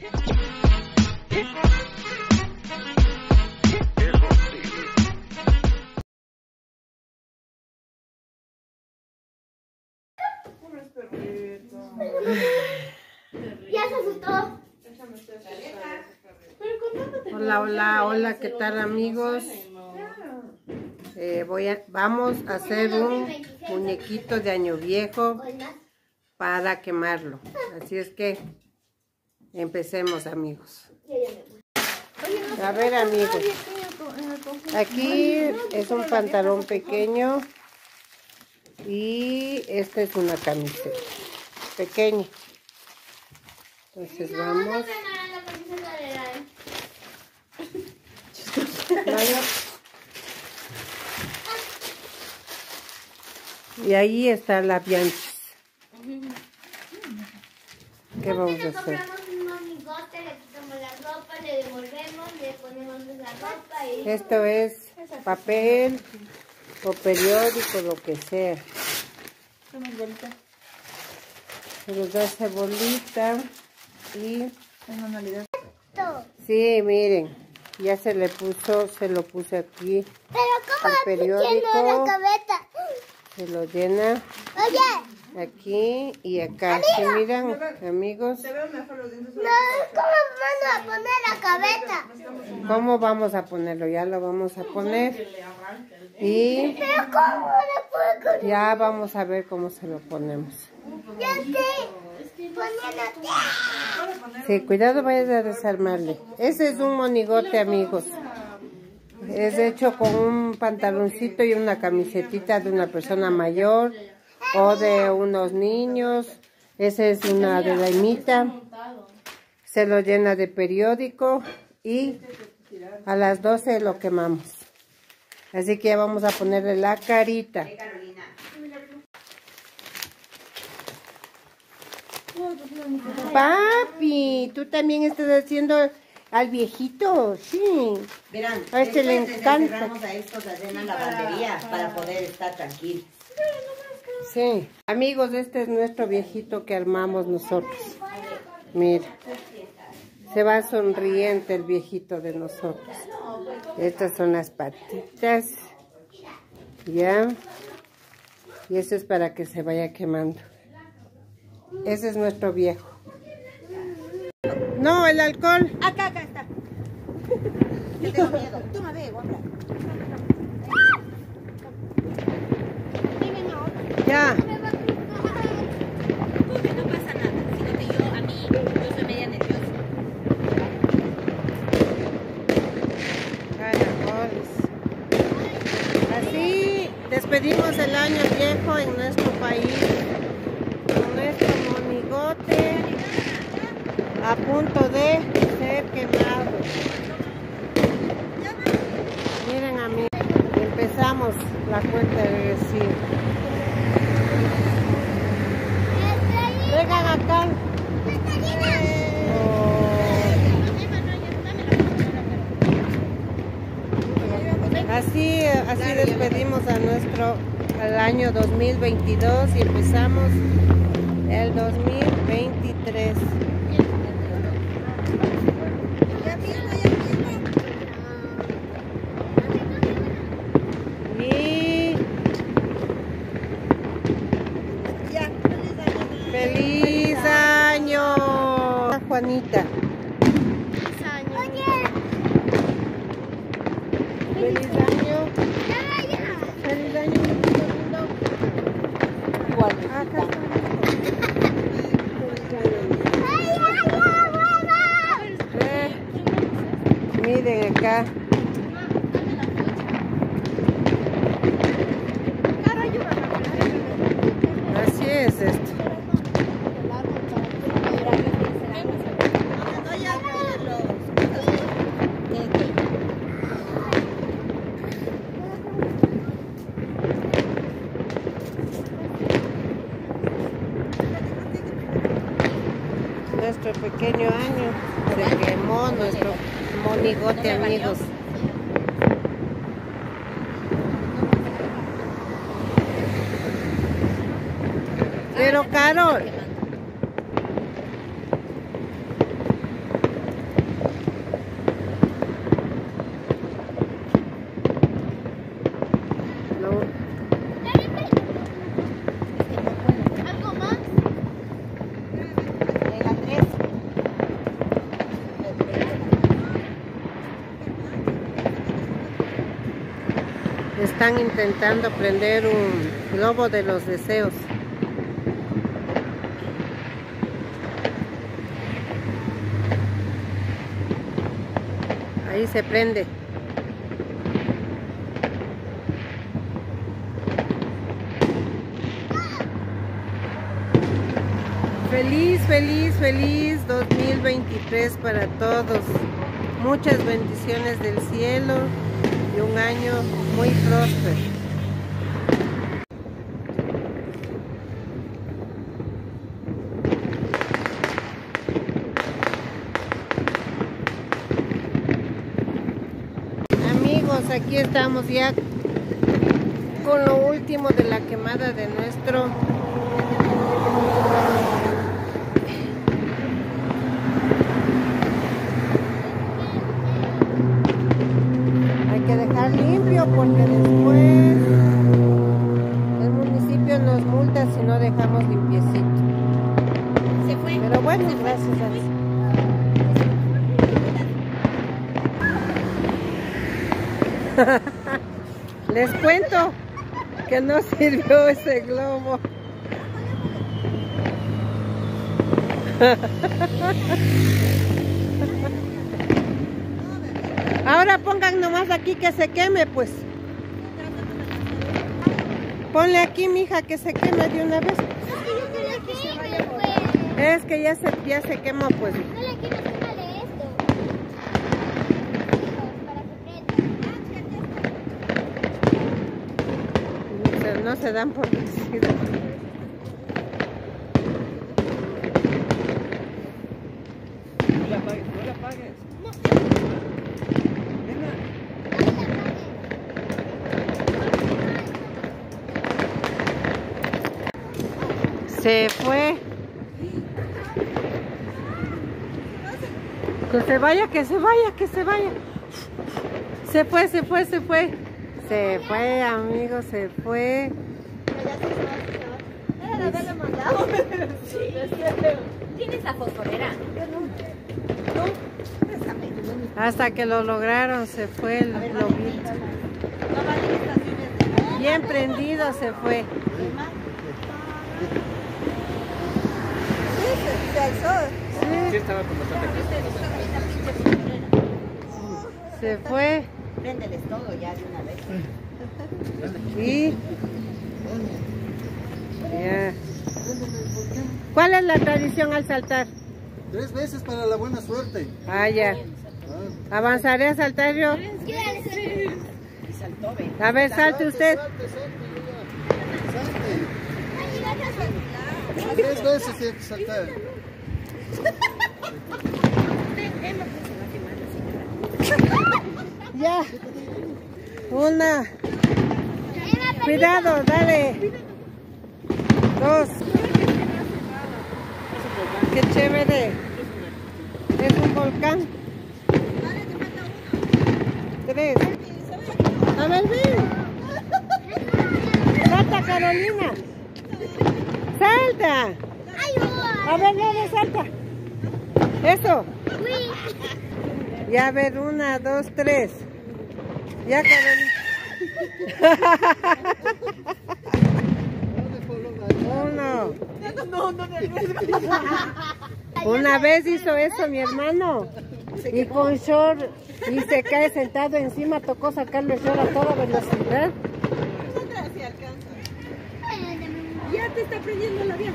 Ya se asustó. Hola, hola, hola, ¿qué tal amigos? Eh, voy a, vamos a hacer un muñequito de año viejo para quemarlo. Así es que empecemos amigos. A ver amigos, aquí es un pantalón pequeño y esta es una camiseta pequeña. Entonces vamos. Y ahí está la Bianchi. ¿Qué vamos a hacer? Esto es papel o periódico, lo que sea. Se nos da cebolita y... Sí, miren, ya se le puso, se lo puse aquí. Pero ¿cómo periódico. la cabeza? Se lo llena Oye, aquí y acá. ¿Se miran, amigos? no, ¿cómo van a poner la cabeza? ¿Cómo vamos a ponerlo? Ya lo vamos a poner. Y Pero ¿cómo le puedo ya vamos a ver cómo se lo ponemos. Sí, cuidado, vayas a desarmarle. Ese es un monigote, amigos. Es hecho con un pantaloncito y una camisetita de una persona mayor o de unos niños. Esa es una de la imita. Se lo llena de periódico y a las 12 lo quemamos. Así que ya vamos a ponerle la carita. Papi, tú también estás haciendo al viejito, sí. Verán, A este le encanta. a estos la lavandería para poder estar tranquilos. Sí. Amigos, este es nuestro viejito que armamos nosotros. Mira. Se va sonriente el viejito de nosotros. Estas son las patitas. Ya. Y eso es para que se vaya quemando. Ese es nuestro viejo. No, el alcohol. Acá, acá está. Yo tengo miedo. Toma, ve, guapra. Ya. Porque no pasa nada, sino que yo, a mí, yo soy media nerviosa. Caracoles. Así despedimos el año viejo en nuestro país. Con nuestro monigote a punto de ser quemado. Miren amigos, empezamos la cuenta regresiva. Vengan acá. Así, así despedimos a nuestro al año 2022 y empezamos el 2023. Y feliz año, Juanita. Feliz año. Feliz año, mi lindo. Igual. Acá está. Eh, Miren acá. Así es esto. Nuestro pequeño año se quemó nuestro monigote, amigos. Pero Carol, Están intentando prender un globo de los deseos. Ahí se prende. Feliz, feliz, feliz 2023 para todos. Muchas bendiciones del cielo y un año muy próspero. Amigos, aquí estamos ya con lo último de la quemada de nuestro Les cuento que no sirvió ese globo. Ahora pongan nomás aquí que se queme, pues. Ponle aquí, mija, que se queme de una vez. pues. Es que ya se, ya se quemó, pues. No le quiero sacarle esto. Para que prenda. Se- No se dan por vencidos. No la apagues, no la. Se fue. Que se vaya, que se vaya, que se vaya. Se fue, se fue, se fue. Se fue, amigos, se fue. ¿Tienes la fosforera? Hasta que lo lograron, se fue el globito. No de Bien prendido se fue. Sí. Se fue. Préndeles todo ya de una vez. Y ya. ¿Cuál es la tradición al saltar? Tres veces para la buena suerte. Ah, ya. Avanzaré a saltar yo. Y saltó, ve. A ver, salte usted. Salte, salte, ya. Salte. Tres veces tiene que saltar. Ya. Una. Cuidado, dale. Dos. Qué chévere. Es un volcán. Tres. A ver, ven. Salta, Carolina. Salta. A ver, dale, salta. Eso. Ya, ver, una, dos, tres. Ya, Carolina. Uno. Una vez hizo eso mi hermano. Y con short. Y se cae sentado encima. Tocó sacarle short a toda velocidad. Ya te está prendiendo la vieja.